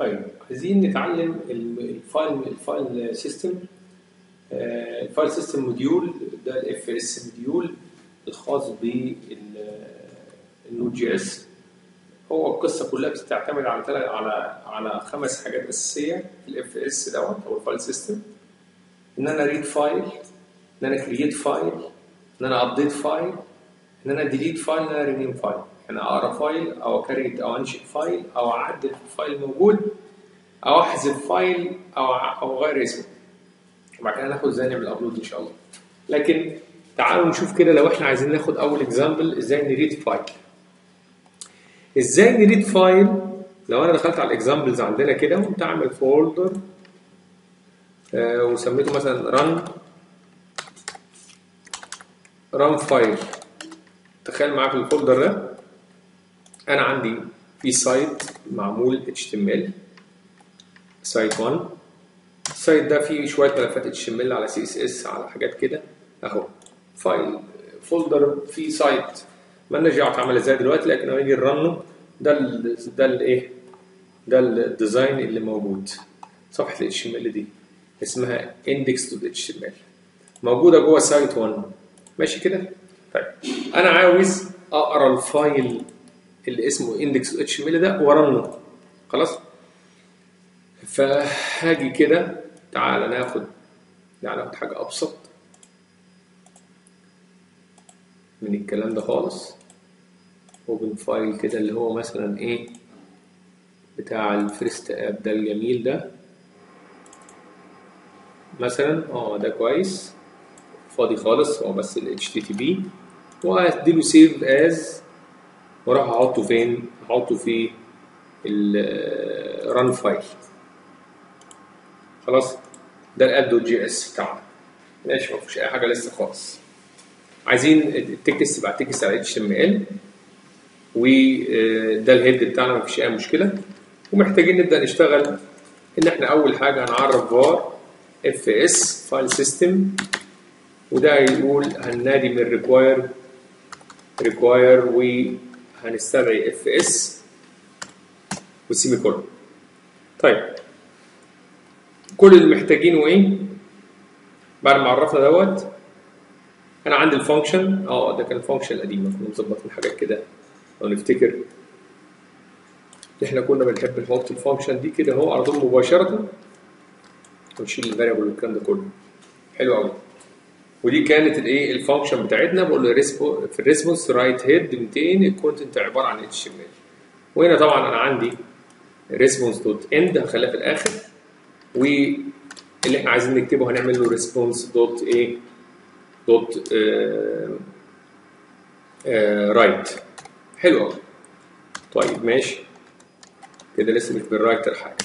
طيب عايزين نتعلم ال- ال file ال file system ال file system module ده ال FS module الخاص بال Node JS هو القصة كلها بتعتمد على على على خمس حاجات أساسية في ال FS دوت أو ال file system إن أنا read file إن أنا create file إن أنا update file إن أنا delete file إن أنا rename file يعني أقرأ file أو ا create أو أنشئ file أو أعدل في file موجود أو أحذف file أو أو أغير اسمه. وبعد كده ناخد إزاي نعمل upload إن شاء الله. لكن تعالوا نشوف كده لو إحنا عايزين ناخد أول example إزاي ن read file إزاي ن read file لو أنا دخلت على ال examples عندنا كده وقمت أعمل folder آه وسميته مثلا run run file تخيل في ال folder ده. أنا عندي في site معمول HTML site 1 ال site ده فيه شوية ملفات HTML على CSS على حاجات كده. أهو file folder فيه site مالناش دعوة اتعمل إزاي دلوقتي لكن لما نيجي ن run ه ده ال ده الايه ده ال design اللي موجود. صفحة ال HTML دي. اسمها index.html موجودة جوه site 1 ماشي كده؟ طيب. أنا عاوز أقرأ ال file اللي اسمه index.html ده وا run ه خلاص؟ فهاجي كده تعالى ناخد تعالى ناخد حاجة أبسط. من الكلام ده خالص. open file كده اللي هو مثلا إيه؟ بتاع ال first app ده الجميل ده. مثلا آه ده كويس. فاضي خالص هو بس ال HTTP وهديله save as وأروح أحطه فين؟ أحطه في ال run file خلاص؟ ده ال app dot JS بتاعنا ماشي ما فيهوش أي حاجة لسه خالص. عايزين ال text يبقى text على HTML وده ال head بتاعنا ما فيش أي مشكلة. ومحتاجين نبدأ نشتغل إن إحنا أول حاجة هنعرف var FS file system وده يقول هننادي من require require وهنستدعي FS وال semicolon طيب. كل اللي محتاجينه إيه؟ بعد ما عرفنا دوت أنا عندي ال function آه ده كان ال function القديمه كنا مظبطين حاجات كده. لو نفتكر. إحنا كنا بنحب نحط ال function دي كده أهو على طول مباشرة ونشيل ال variable والكلام ده كله. حلو قوي ودي كانت الايه ال function بتاعتنا. بقول له في ال response write head 200 ال content عبارة عن HTML وهنا طبعا أنا عندي response dot end هخليها في الآخر. واللي إحنا عايزين نكتبه هنعمل له response dot إيه dot write حلو طيب ماشي. كده لسه مش بال writer حاجة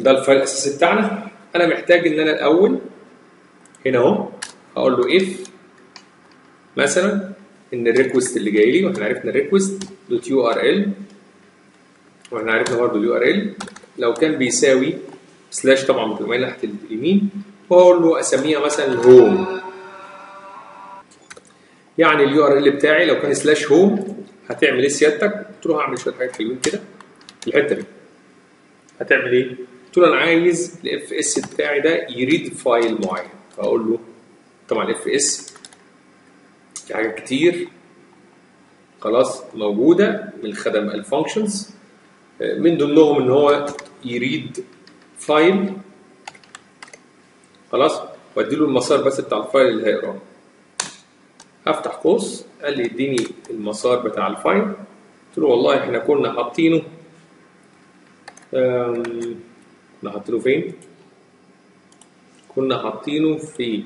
ده ال file الأساسي بتاعنا. أنا محتاج إن أنا الأول هنا أهو. هقول له if مثلا إن ال request اللي جاي لي وإحنا عرفنا ال request dot URL وإحنا عرفنا برضه ال URL لو كان بيساوي slash طبعا بتبقى ناحيه اليمين وأقول له أسميها مثلا home يعني ال URL بتاعي لو كان slash home هتعمل إيه سيادتك؟ تروح أعمل شوية حاجات حلوين كده في الحتة دي هتعمل إيه؟ قلت له أنا عايز ال FS بتاعي ده ي read file معين فأقول له طبعا ال FS في حاجات كتير. خلاص موجودة من خدم ال functions من ضمنهم إن هو ي read file خلاص وادي له المسار بس بتاع ال file اللي هيقراه. هفتح قوس قال لي اديني المسار بتاع الفايل قلت له والله إحنا كنا حاطينه. كنا حاطينه فين؟ كنا حاطينه في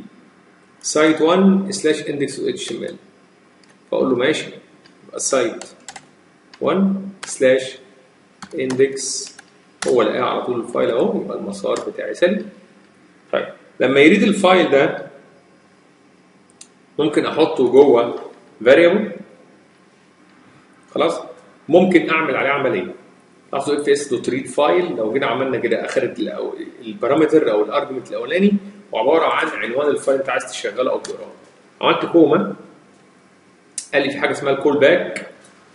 site 1 slash index HTML فأقول له ماشي. يبقى site 1 slash index هو لقاه على طول ال file أهو يبقى المسار بتاعي سليم. طيب لما ي read ال file ده ممكن أحطه جوه variable خلاص؟ ممكن أعمل عليه عملية. لاحظوا fs dot read file لو جينا عملنا كده اخرت ال parameter أو ال argument الأولاني وعبارة عن عنوان ال file انت عايز تشغله أو تقراه. عملت comma قال لي في حاجة اسمها ال call back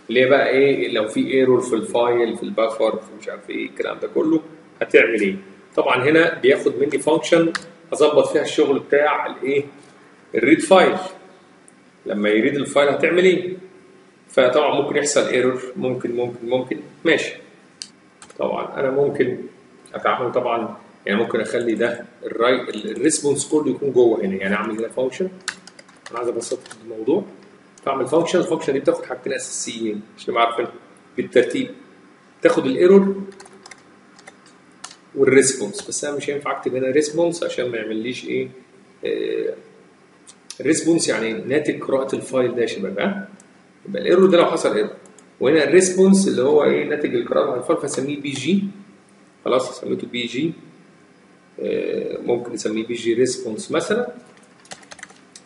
اللي هي بقى إيه لو في error في ال file في ال buffer في مش عارف إيه الكلام ده كله هتعمل إيه؟ طبعا هنا بياخد مني function أظبط فيها الشغل بتاع الإيه؟ ال read file لما ي read ال file هتعمل إيه؟ فطبعا ممكن يحصل error ممكن ممكن ممكن. ماشي. طبعا أنا ممكن اتعامل طبعا يعني ممكن أخلي ده ال response كله يكون جوه هنا. يعني أعمل هنا function أنا عايز أبسط الموضوع. فأعمل function ال function دي بتاخد حاجتين أساسيين. عشان نبقى عارفين بالترتيب. تاخد ال error وال response بس أنا مش هينفع أكتب هنا response عشان ما يعمليش إيه آه ال response يعني ناتج قراءة ال file ده يا شباب ها؟ يبقى ال error ده لو حصل error وهنا ال response اللي هو إيه ناتج القراءة على ال file فأسميه page. خلاص سميته page. آه ممكن نسميه page response مثلا.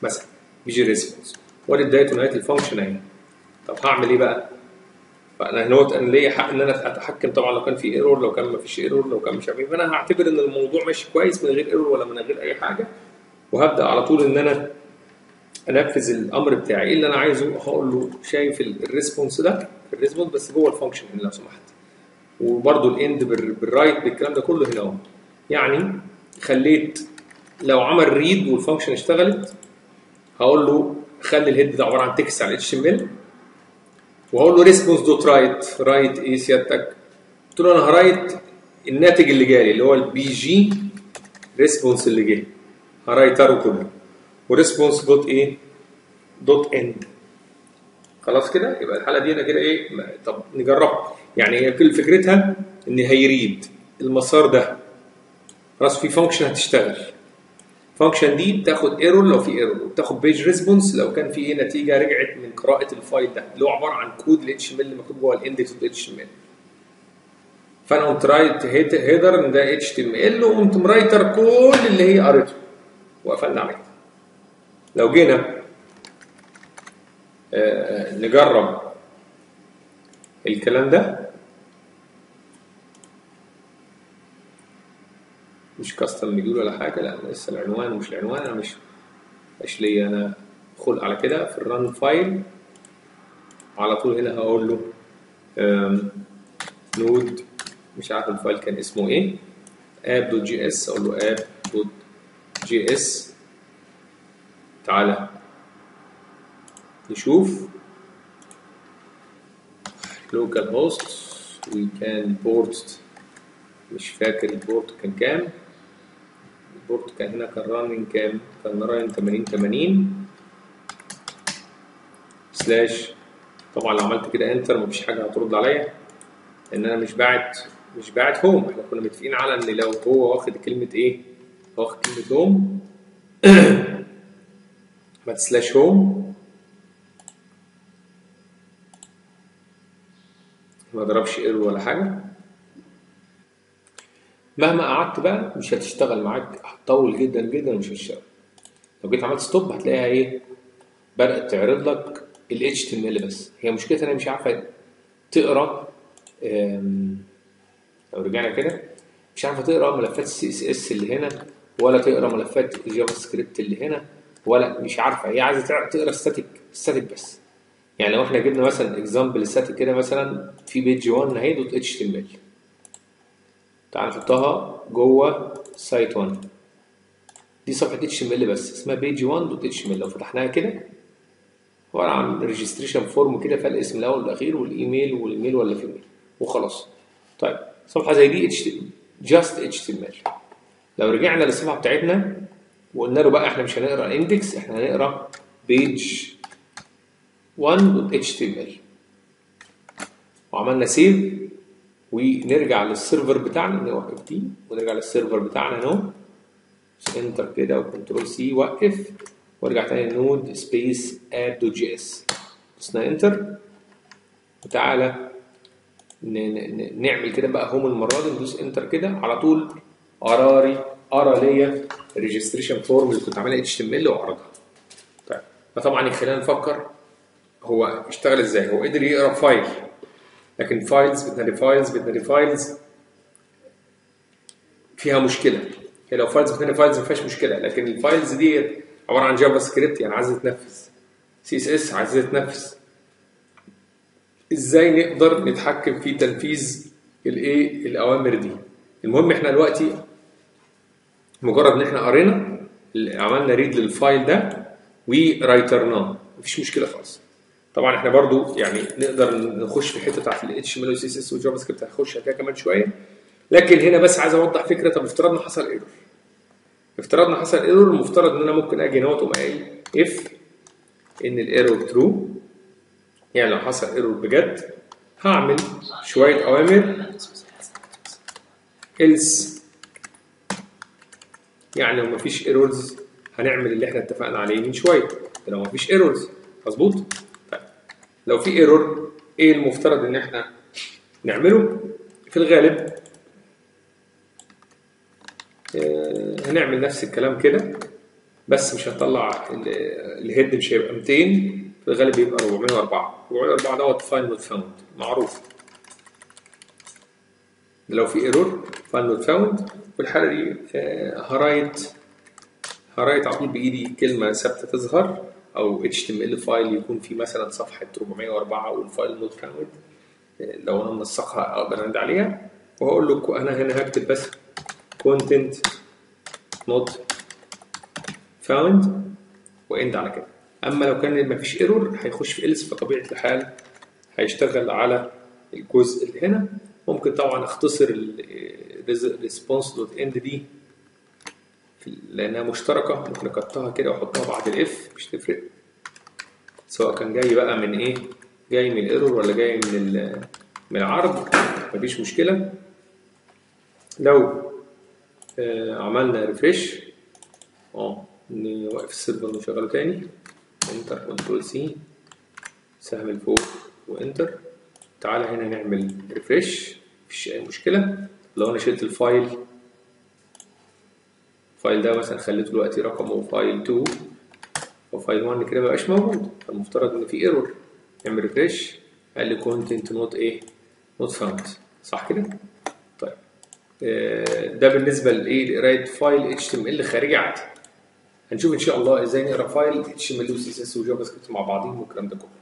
مثلا page response وادي بدايه ونهايه ال function اهي طب هعمل إيه بقى؟ فأنا هنا أنا ليا حق إن أنا أتحكم طبعا لو كان في error لو كان ما فيش error لو كان مش عارف إيه. فأنا هعتبر إن الموضوع ماشي كويس من غير error ولا من غير أي حاجة. وهبدأ على طول إن أنا أنفذ الأمر بتاعي. إيه اللي أنا عايزه؟ هقول له شايف ال response ده ال response بس جوه ال function لو سمحت. وبرده ال end بال write بالكلام ده كله هنا أهو. يعني خليت لو عمل read وال function اشتغلت هقول له خلي ال head ده عبارة عن text على HTML وهقول له response dot write write إيه سيادتك؟ قلت له أنا ه write الناتج اللي جالي اللي هو ال page response اللي جه. ه write ره كله. و response دوت إيه؟ dot end خلاص كده؟ يبقى الحالة دي أنا كده إيه؟ طب نجربها. يعني هي كل فكرتها إن هي read المسار ده. خلاص في function هتشتغل. ال function دي بتاخد error لو في error وبتاخد page response لو كان في إيه نتيجة رجعت من قراءة ال file ده. اللي هو عبارة عن كود ال HTML مكتوب جوه ال index dot HTML فأنا قمت رايت هيدر ان ده اتش تي ام ال وقمت مرايتر كل اللي هي قريته وقفلنا على كده. لو جينا آه نجرب الكلام ده. مش كاستم مديول ولا حاجة لا لسه العنوان مش العنوان أنا مش مش ليا أنا خلق على كده في الران فايل على طول هنا هقول له node مش عارف ال file كان اسمه إيه app dot js أقول له app dot js تعالى نشوف. local host وي كان port مش فاكر ال port كان كام. ال port كان هنا كان running كام؟ كان running 80 80 slash طبعا لو عملت كده enter مفيش حاجة هترد عليا لأن أنا مش باعت مش باعت home إحنا كنا متفقين على إن لو هو واخد كلمة إيه؟ واخد كلمة home ما slash home ما ضربش error ولا حاجة. مهما قعدت بقى مش هتشتغل معاك هتطول جدا جدا ومش هتشتغل. لو جيت عملت stop هتلاقيها إيه؟ بدأت تعرض لك ال HTML بس. هي مشكلتها أنا مش عارفة تقرأ لو رجعنا كده مش عارفة تقرأ ملفات ال CSS اللي هنا ولا تقرأ ملفات ال JavaScript اللي هنا ولا مش عارفة. هي عايزة تقرأ static static بس. يعني لو إحنا جبنا مثلا example static كده مثلا في page 1 اهي dot HTML تعال نحطها جوه site 1 دي صفحة HTML بس اسمها page 1 dot HTML. لو فتحناها كده عبارة عن registration form كده فيها الاسم الأول والأخير والإيميل والإيميل ولا في إيميل. وخلاص. طيب صفحة زي دي HTML just HTML. لو رجعنا للصفحة بتاعتنا وقلنا له بقى إحنا مش هنقرأ index إحنا هنقرأ page 1 dot HTML. وعملنا save ونرجع لل server بتاعنا نوقف دي ونرجع لل server بتاعنا اهو enter كده و control C وقف. وارجع تاني node space app dot js دوسنا enter وتعالى نعمل كده بقى home المرة دي. ندوس enter كده. على طول قراري قرا ليا ال registration form اللي كنت عاملها HTML وعرضها طيب. فطبعا خلينا نفكر هو اشتغل إزاي. هو قدر يقرأ file لكن files بتنادي files بتنادي files فيها مشكلة. هي لو files بتنادي files ما فيهاش مشكلة لكن ال files دي عبارة عن JavaScript يعني عايزة تنفذ. CSS عايزة تنفذ. إزاي نقدر نتحكم في تنفيذ الايه الاوامر دي؟ المهم إحنا دلوقتي مجرد إن إحنا قرينا عملنا read لل file ده و write رناه مفيش مشكلة خالص. طبعا إحنا برضو يعني نقدر نخش في الحته بتاعت ال وال CSS وال JavaScript هنخش فيها كمان شوية. لكن هنا بس عايز أوضح فكرة طب افترضنا حصل error افترضنا حصل error المفترض إن أنا ممكن أجي not اقوم قايل if إن ال error true يعني لو حصل error بجد هعمل شوية أوامر else. يعني لو مفيش errors هنعمل اللي إحنا اتفقنا عليه من شوية. لو مفيش errors مظبوط؟ لو في error إيه المفترض إن إحنا نعمله؟ في الغالب آه، هنعمل نفس الكلام كده بس مش هنطلع ال- ال head مش هيبقى 200 في الغالب بيبقى 404 404 دوت file not found معروف. لو في error file not found والحاله دي ه write ه write على طول بإيدي كلمة ثابتة تظهر. أو ال file يكون فيه مثلا صفحة 404 وال file not found لو أنا منسقها أقدر انادي عليها. وهقول له أنا هنا هكتب بس content not found و end على كده. أما لو كان مفيش error هيخش في else فطبيعة الحال هيشتغل على الجزء اللي هنا. ممكن طبعا أختصر end دي لأنها مشتركة. ممكن اكتها كده وأحطها بعد ال if مش تفرق. سواء كان جاي بقى من إيه؟ جاي من ال error ولا جاي من من العرض مفيش مشكلة. لو آه، عملنا refresh آه نوقف ال server ونشغله تاني. enter control C سهم لفوق و enter تعالى هنا نعمل refresh مفيش أي مشكلة. لو أنا شلت ال file ال file ده مثلا خليته دلوقتي رقمه file 2 و file 1 كده مبقاش موجود. فالمفترض إن في error نعمل refresh قال لي content not إيه not found صح كده؟ طيب. آه، ده بالنسبة لايه لقراية file HTML خارجي عادي. هنشوف إن شاء الله إزاي نقرأ file HTML و CSS و JavaScript مع بعضهم والكلام ده كله.